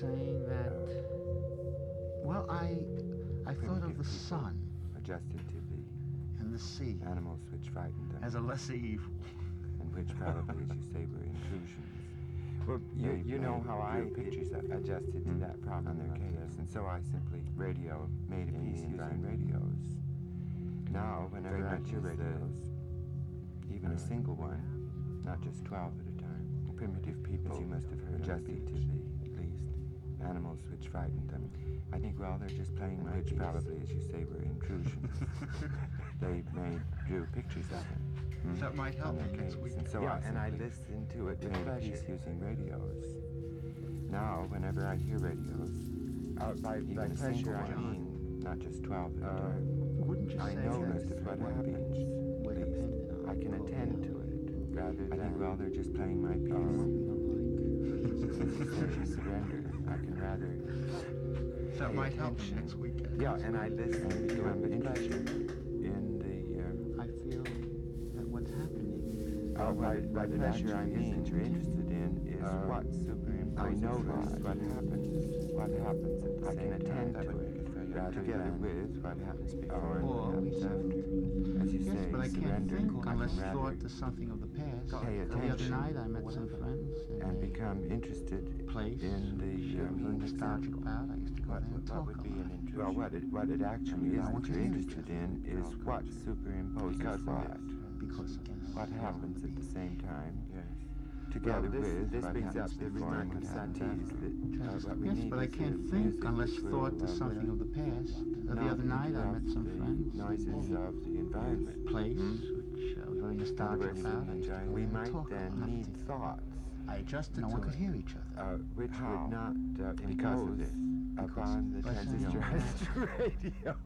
saying that, well, I, I thought of the sun. Adjusted to the... And the sea. Animals which frightened them. As a lesser evil. And which probably, as you say, were intrusions. Well, you, they, you know how I pictures it, adjusted to that problem on their and so I simply radio made a piece using radios. Now, whenever I use radios, the, even a single one, not just twelve at a time, primitive people, as you must have heard, adjusted to the animals which frightened them. I think, well, they're just playing my Which probably, as you say, were intrusions. they made, drew pictures of him. Mm. That might help on their me next week. And so yeah, I and I listened to it with pleasure using radios. Now, whenever I hear radios, uh, by, by pleasure I mean not just 12 at a Uh, time. Wouldn't you I say know that most of what happens. we're Please, dependent I can attend to it rather I than, think, well, they're just playing my piece. Um, you As you surrender. I can rather That pay might help me attention. next week. Yeah, and I listen to it with pleasure in the. Uh, I feel that what's happening is oh, by, by pleasure I mean you're interested in is Uh, what superimposes I notice what happens, what happens at the I can attend to it rather together with what happens before and what happens after. As you Yes, say, but I can't surrender. think I unless can rather thought is something of the past. pay The other night I met some friends and, and become interested place in the which uh, nostalgic about. I used to go What, there and what talk would be an intrusion? Well, what it, what it actually is I want that to you're interested in is what superimposes Because what. it. Because of it. What happens at the same time. Yes. Together Well, this- with this brings up the before and remark what of happens that, Uh, we Yes, need but I can't think unless thought uh, is something of the past. Uh, the other night I met some friends. noises of the environment. place Hmm? which I was very In other nostalgic words, about. I used to we might talk then lot. need thoughts I adjusted No to one could hear each other. uh, which How? would not uh, Because of impose this. upon the By saying- transistorized radio.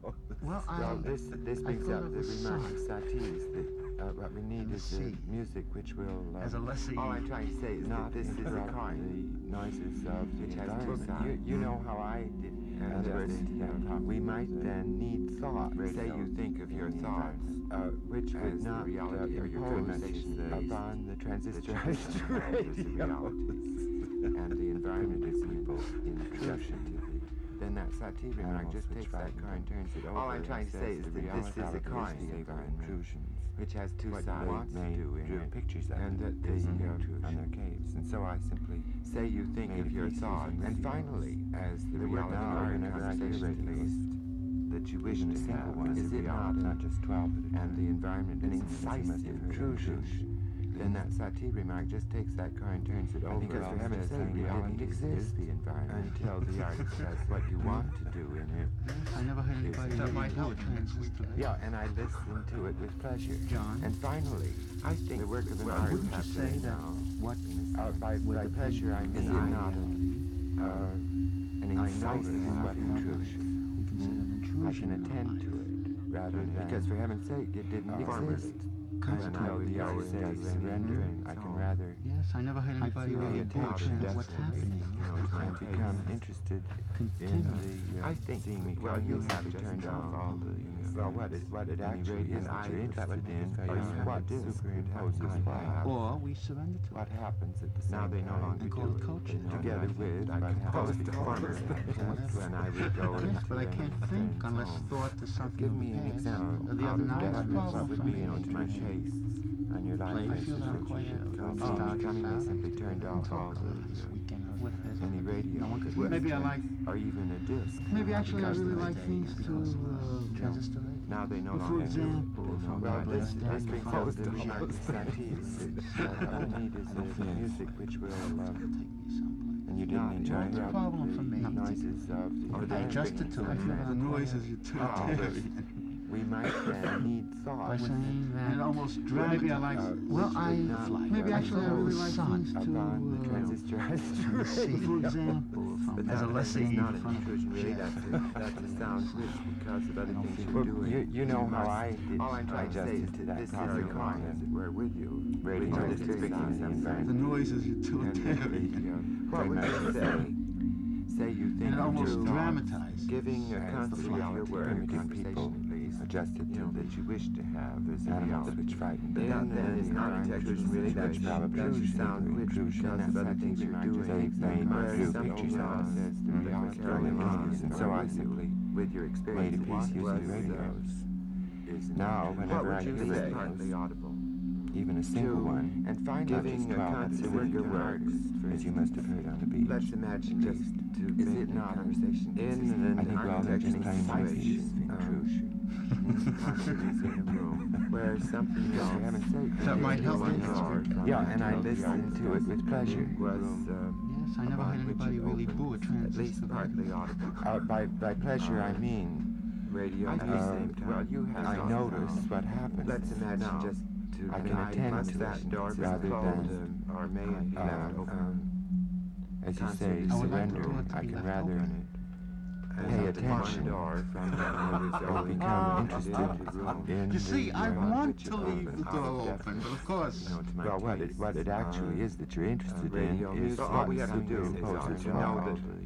Well, I- well, this this brings up of the the remark sun. of Satie's that uh, what we need And the is sea. music which will uh, As a lessee. all I'm trying to say is not that this is a interrupt coin. the noises of the which has two environment. sides. You, you know how I did. And And just, we might then need thought. Say you think of your thoughts uh, which as would the not reality uh, of your impose conversation upon the that you transistorized have as the radio. realities. and the environment is people intrusion to the then that Satie remark just takes that coin, them. turns it over. All I'm trying to say is that this is a intrusions. which has two what sides. they wants to made, do in drew it. pictures of and that is the, an intrusion on their caves. And so I simply Say you think of your thoughts, and finally, as the reality of our whenever I hear conversation radios, based, that you wish to have is it not, not just 12 and the environment an is incisive intrusion. Then that Satie remark just takes that car and turns it over, Because for heaven's sake, the reality reality is the environment. until the artist does what you want to do in it. I never heard anybody That might help. Yeah, and I listen to it with pleasure. John? And finally, I think the work of an Well, artist wouldn't you say that now. what Uh, by, by the pleasure, I mean is not ideality, uh, an I what we intrusion. an I can attend to it rather than Because for heaven's sake, it didn't exist. Constantly. until the artist says surrender, and I can rather Yes, I never heard I anybody really the attention what's happening. you know, and become interested in the I think, seeing me well, you have turned off all the, you know, well, what it, what it actually is that I- you're interested in is useful. what superimposes would have. Or we surrender to what happens at the same Now they no longer do it culture. Together with I can before corners. When I would go Yes, but I can't think unless thought is something Give me the an example. The other the night I what would be into my tastes on your life. Place basis, that I'm which quite you come nostalgic coming about. and simply turned off all a the lot this weekend with this. any radio. No one could which, Maybe I like. or even a disc. Maybe actually I really like the things to because of, uh, transistor radio. Now they no Well, for example, do. from well, the this, last this day brings before the the remark of show. I need is a, a music which will, Take me someplace. and you didn't enjoy It's a the, problem for me. the noises of the Or I they adjusted to it. The noises you We might then need thought. By saying that. And it almost Maybe I like. uh, well, I. Maybe uh, actually I really like things to. the Uh, transistorized see, for example, as a lessee not in an intrusion, really. That's that's a sound switch because of other things you're doing. you, know how I did All I'm trying to say is to that this is a line, as with you. radio is is fixing fixing the something. The noise is utilitarian. the, uh, What would you say? Say you think And almost your dramatized. giving a of your of people, conversation, adjusted you know, that you wish to have animals reality. which frighten But them. then is not an intrusion, really. That's, Which probably sound which because and of other things you're doing. they made my pictures else of. the reality Very of nice. And so I simply with your made a piece using uh, radios. Now, whenever I hear radios, even a single Two, one, and giving a 12 at a constant time, work of works, as you must have heard on the beach. Let's imagine just to Is it not conversation in an I think they're just playing my piece, situation, intrusion. constantly in a room where something Because else for heaven's sake, That you might know, help one me. Yeah, and I till the listened to it with pleasure. was room. uh, Yes, I never never had anybody really boo a at transistor least then. partly audible. Uh, by, by pleasure, I Uh, mean, Radio at uh, the same time. well, you have I sound. notice what happens. Let's imagine now. just to I can attend to that it door rather than, or may it be uh, open? um, as you say, Constantly I would like the surrender. I can rather open. And pay at the front attention. Door from the or or become interested. in You see, I uh, want to leave the door open, but of course, you know, to my Well, what it, what it actually uh, is that you're interested in is what All we have to do is to know that-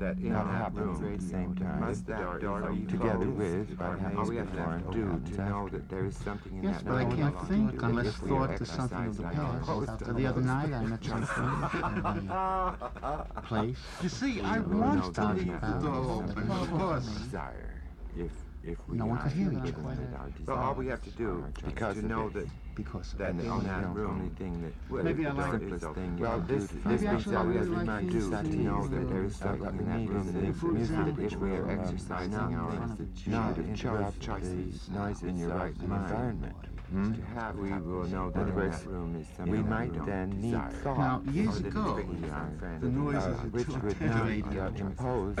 that in Not that happens room at the same time. must that door be together with what or may happens it be left open? happens to oh, know that there is something in yes, that but I can't that think belongs to unless if thought are is something of the exercising our past. closed The other night I met some friends at a place. You see, I want to leave the door open, but of course, desire if if we No one could hear each given other. that Well, all we have to do is because to know that because of that and the only, room, only thing that well, Maybe the I like- simplest thing you well, can this, do this Maybe actually we really have like to do to to know that there is something in that room that if we we are exercising our interrupt interrupt the choices noise in your right environment. Hmm? To have we will know that In in other words, that room is something we might don't then need desire. thought. Now, years Or ago, bringing some friends the noises uh, are which too would not attenuated. uh, impose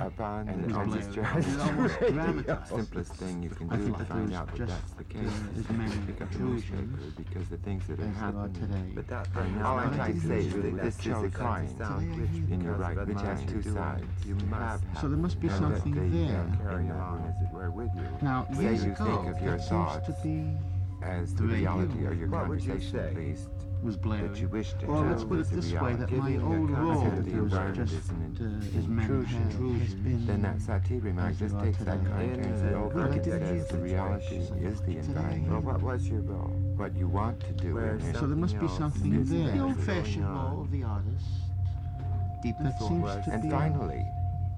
upon And the it transistor. almost- it almost radio. dramatized. Simplest thing you can do to find out that that's the case is to pick up the intrusions newspaper because the things that are as there are happening today. But that, Right now, all I'm I'm trying trying to to say say is is that that this this shows shows a a coin sound Today I which, hear in your right, of which has mind two sides. You You have So there must be something that they, there. carry in that along, room. as it were, with you. Now, Say years you ago, think of your it used to be as The the radio. reality or your What would you conversation at least was blaring. that you wish to Well, let's put it this way: that my old concept role the was environment just is an uh, as many intrusion. has, has been. then that Satie remark just takes that today. coin, In turns the it over, and didn't says the the reality is the Today I environment. Well, what was your role? What you want to do Where in it. So there must be something is there. The old-fashioned going on. role of the artist. Deep that seems was- to And be. finally,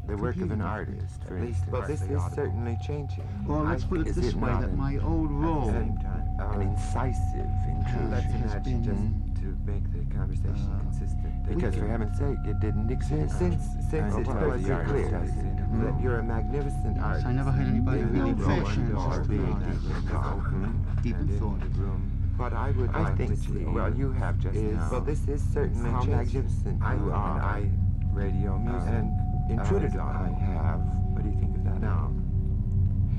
the work of an artist, for At least instance. Well, this is audible. certainly changing. Well, let's put it this it way: that my old At the role same time, an incisive intrusion. let's has imagine been, just to make the conversation uh, consistent. Because for heaven's sake, it didn't exist. since since it's it tells perfectly the artist clear that you're a magnificent artist, I never heard anybody really the room fashion door as being deep in thought, Deep in and in thought. the room. What I would I like think, to see well, you have just is now. well, this is certainly how magnificent you are. I radio music and intruded as on. I me. have. What do you think of that? Now,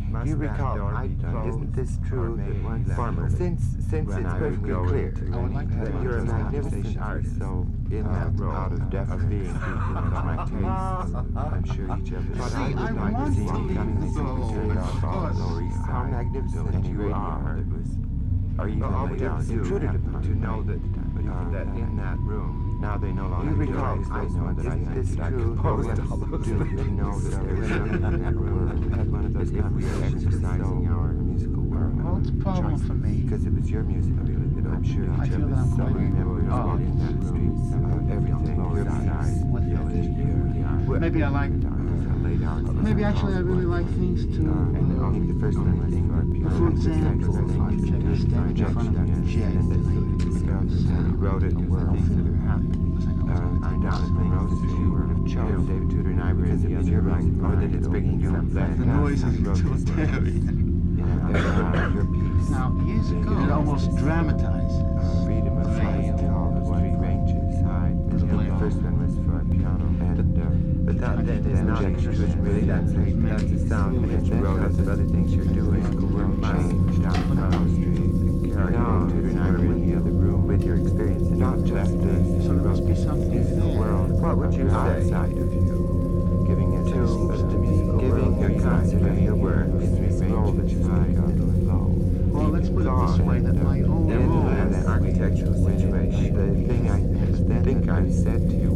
must you recall, I, isn't this true may that once, left since, since it's perfectly clear into I like that you're a those magnificent artist, with so in uh, that role out of of being deep into my taste, I'm sure each of us But See, I would I like want to to see leave coming the to door turn open, off of all the Lower how magnificent you radio are, that was or even Well, all we have to do intruded upon to know that, Uh, that in that room, Now they no longer You do. I know that I this that I composed all do to know that there is So something in that room, had one of those we are exercising our musical. Well, it's a problem for me. because it was your music, really, that I'm sure I each feel of that us I'm so quite walking down the streets, uh, everything, your side, the other here. Maybe I like. Maybe actually I really like things to. Uh, I think the first uh, thing would be For example, if I check to a stand in front of the jet and I discuss discuss how you wrote it, the world things that film, are happening. I know it's Uh, I take down us the things things that you would have chosen. David Tudor and I were in the other room, right or that it's bringing you mind. left The noise is wrote utilitarian. Yeah, your piece. Now, years ago, it almost dramatizes. Uh, freedom of the flight, radio. all the street ranges, high. The The first one was for piano, and uh, But that then is not Projection. intrusion, really. That's a, that's a sound and which then wrote lots of other things you're doing. Physical world will must change down down Street. carry Now, on Tudor and as I were were in the other room with your experience in Not just this. Something musical there. world. What would you say? outside of you, giving it To to giving a concert of your work in this role that you middle, and low. Well, let's put it this way: that my in role. an architectural situation. The thing I think I said to you